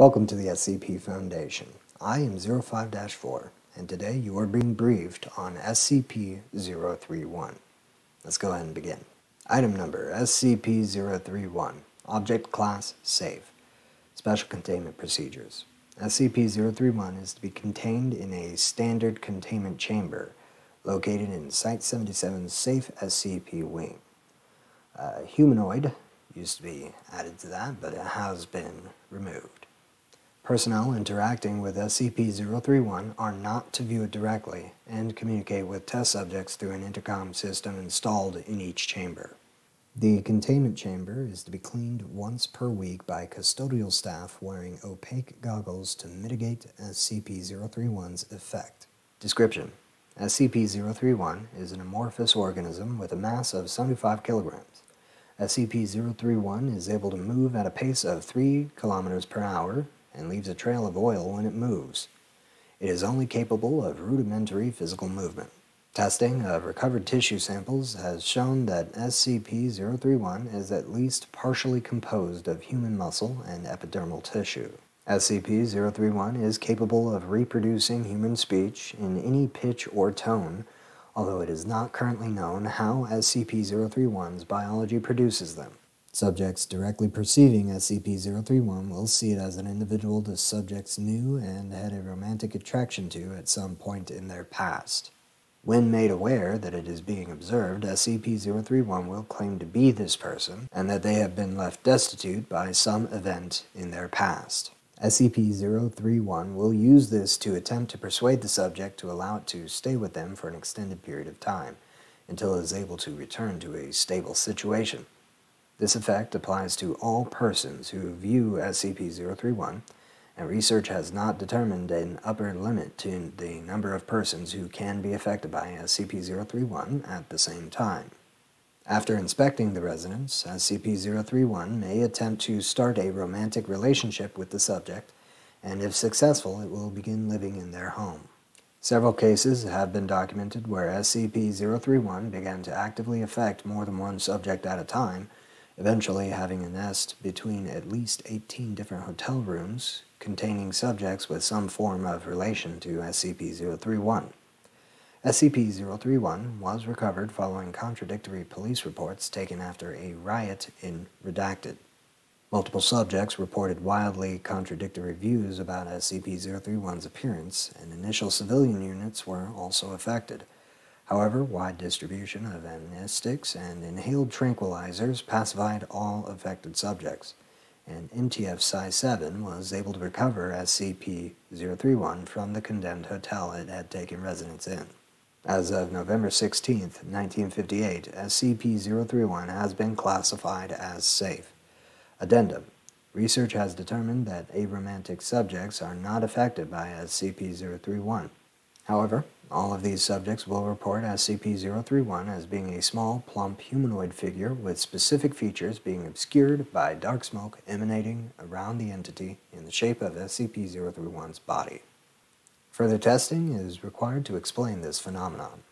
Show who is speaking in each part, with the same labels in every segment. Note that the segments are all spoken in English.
Speaker 1: Welcome to the SCP Foundation. I am O5-4, and today you are being briefed on SCP-031. Let's go ahead and begin. Item number SCP-031, Object Class Safe, Special Containment Procedures. SCP-031 is to be contained in a standard containment chamber located in Site-77's Safe SCP Wing. Uh, humanoid used to be added to that, but it has been removed. Personnel interacting with SCP-031 are not to view it directly and communicate with test subjects through an intercom system installed in each chamber. The containment chamber is to be cleaned once per week by custodial staff wearing opaque goggles to mitigate SCP-031's effect. Description: SCP-031 is an amorphous organism with a mass of 75 kilograms. SCP-031 is able to move at a pace of 3 kilometers per hour and leaves a trail of oil when it moves. It is only capable of rudimentary physical movement. Testing of recovered tissue samples has shown that SCP-031 is at least partially composed of human muscle and epidermal tissue. SCP-031 is capable of reproducing human speech in any pitch or tone, although it is not currently known how SCP-031's biology produces them. Subjects directly perceiving SCP-031 will see it as an individual the subjects knew and had a romantic attraction to at some point in their past. When made aware that it is being observed, SCP-031 will claim to be this person and that they have been left destitute by some event in their past. SCP-031 will use this to attempt to persuade the subject to allow it to stay with them for an extended period of time, until it is able to return to a stable situation. This effect applies to all persons who view SCP-031, and research has not determined an upper limit to the number of persons who can be affected by SCP-031 at the same time. After inspecting the residence, SCP-031 may attempt to start a romantic relationship with the subject, and if successful, it will begin living in their home. Several cases have been documented where SCP-031 began to actively affect more than one subject at a time, eventually having a nest between at least 18 different hotel rooms containing subjects with some form of relation to SCP-031. SCP-031 was recovered following contradictory police reports taken after a riot in Redacted. Multiple subjects reported wildly contradictory views about SCP-031's appearance, and initial civilian units were also affected. However, wide distribution of amnestics and inhaled tranquilizers pacified all affected subjects, and MTF Psi-7 was able to recover SCP-031 from the condemned hotel it had taken residence in. As of November 16, 1958, SCP-031 has been classified as safe. Addendum Research has determined that aromantic subjects are not affected by SCP-031. However, all of these subjects will report SCP-031 as being a small, plump humanoid figure with specific features being obscured by dark smoke emanating around the entity in the shape of SCP-031's body. Further testing is required to explain this phenomenon.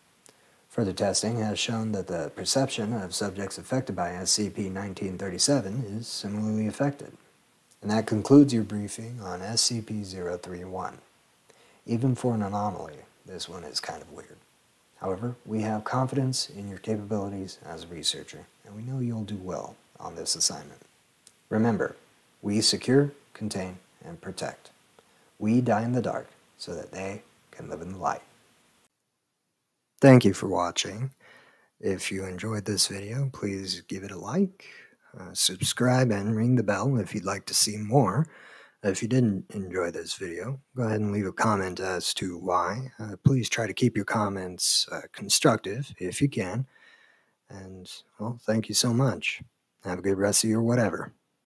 Speaker 1: Further testing has shown that the perception of subjects affected by SCP-1937 is similarly affected. And that concludes your briefing on SCP-031. Even for an anomaly, this one is kind of weird. However, we have confidence in your capabilities as a researcher, and we know you'll do well on this assignment. Remember, we secure, contain, and protect. We die in the dark so that they can live in the light. Thank you for watching. If you enjoyed this video, please give it a like, uh, subscribe, and ring the bell if you'd like to see more. If you didn't enjoy this video, go ahead and leave a comment as to why. Uh, please try to keep your comments uh, constructive if you can. And, well, thank you so much. Have a good rest of your whatever.